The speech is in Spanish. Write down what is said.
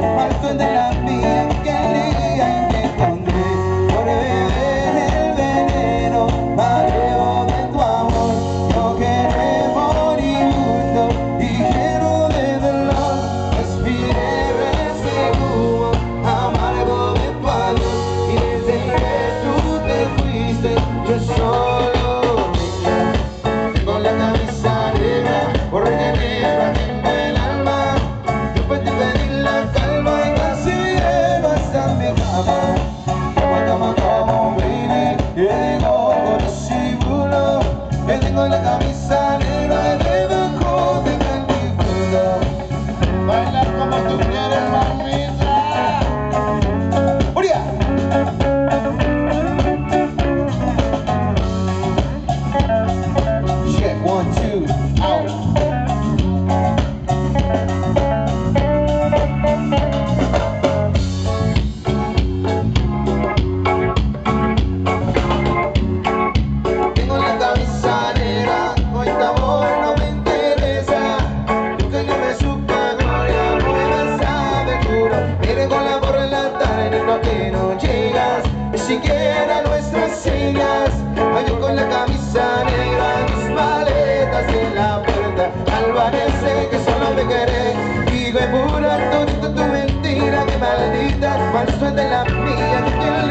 that i feel la vida. el tengo en la camisa Esta voz no me interesa, nunca yo me supo gloria, muy vas a ver cura, con la borra en la tarea que no llegas, ni siquiera nuestras siglas, vayas con la camisa, nevan mis paletas en la puerta, al várias que solo me queréis, vive pura tu tu mentira, qué maldita, falso de la pía,